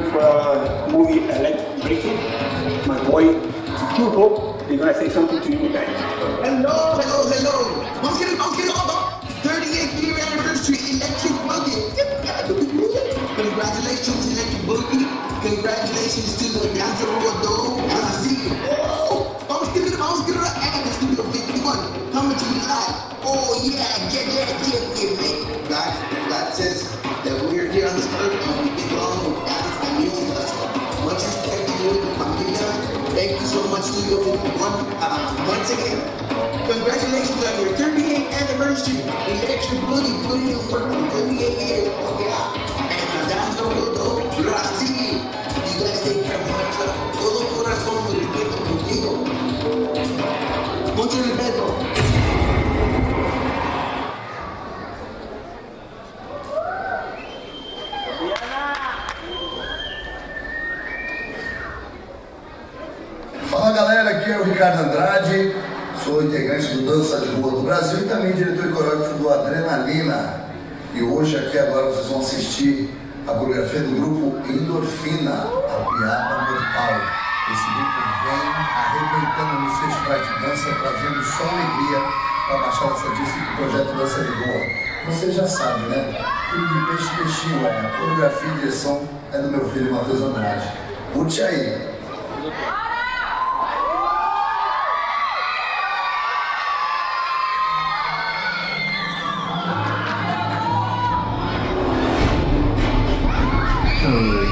time for uh, movie I like Breaking. My boy, Hugo, they're gonna say something to you guys. Hello, hello, hello. I'm kidding, I'm kidding. Hold on. 38th year anniversary Electric Boogie. Congratulations, Electric Boogie. Congratulations to the Dancer Rodo. Thank you so much, Studio 51. Uh, once again, congratulations on your 38th anniversary. Electric Boogie putting in work for 38 years. Oh, yeah. And uh, that's no good, though. Brazil. You guys take care much. uh, Todo corazón respeto contigo. Mucho respeto. Fala galera, aqui é o Ricardo Andrade, sou integrante do Dança de Rua do Brasil e também diretor e coreógrafo do Adrenalina. E hoje aqui agora vocês vão assistir a coreografia do grupo Endorfina, a piada mortal. Esse grupo vem arrebentando nos festivais de dança, trazendo só alegria para baixar essa disco do projeto Dança de Rua. Você já sabe, né? Filho de peixe peixinho, é. A coreografia e direção é do meu filho Matheus Andrade. Curte aí. Mmm.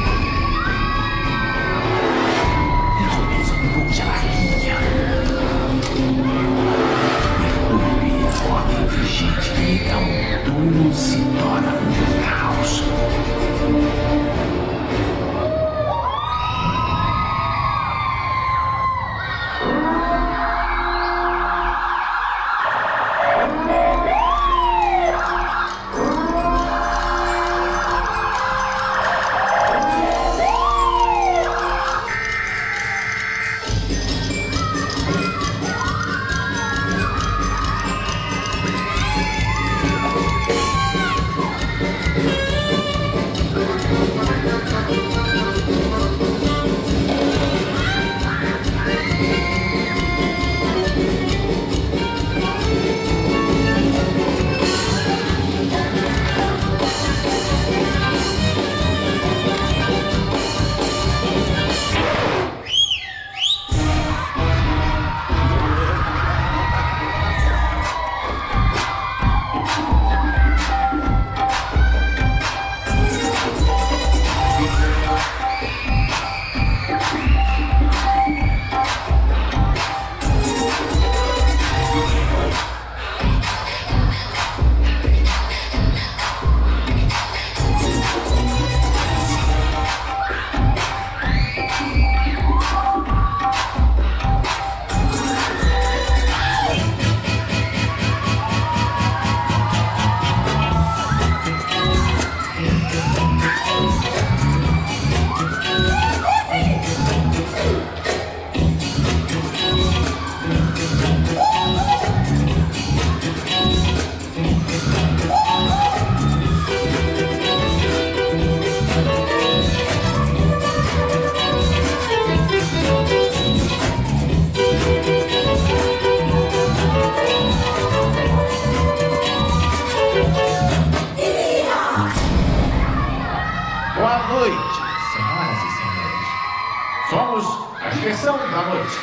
A diversão da noite.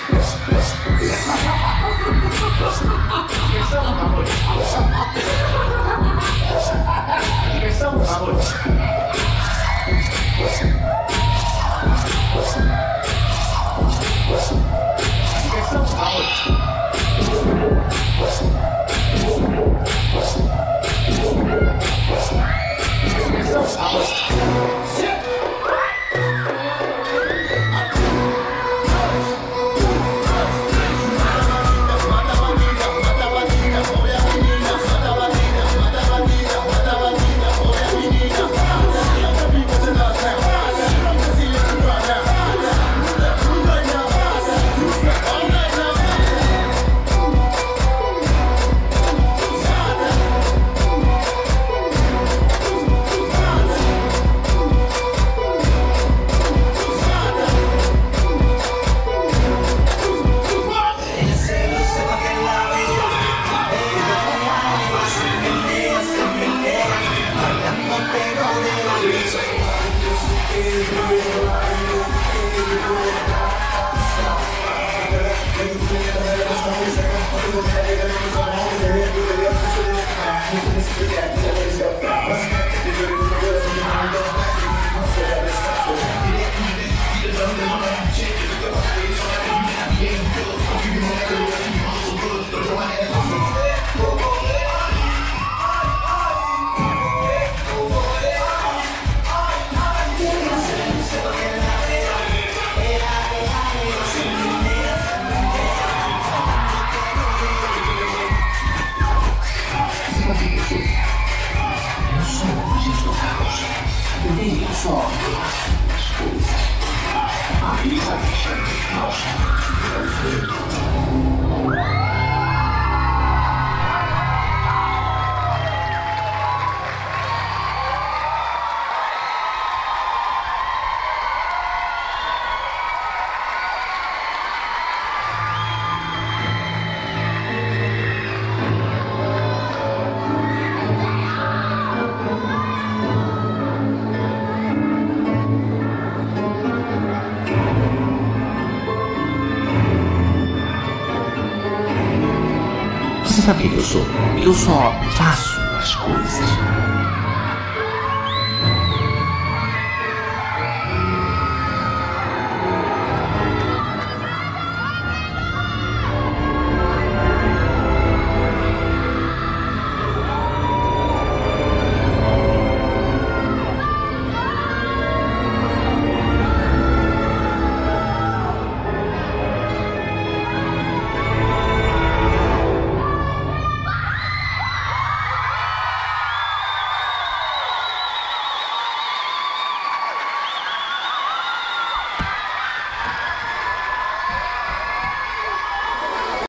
Diversão da noite. Diversão da noite. Thank you. Veja só as Você sabe quem eu sou? Eu só faço as coisas.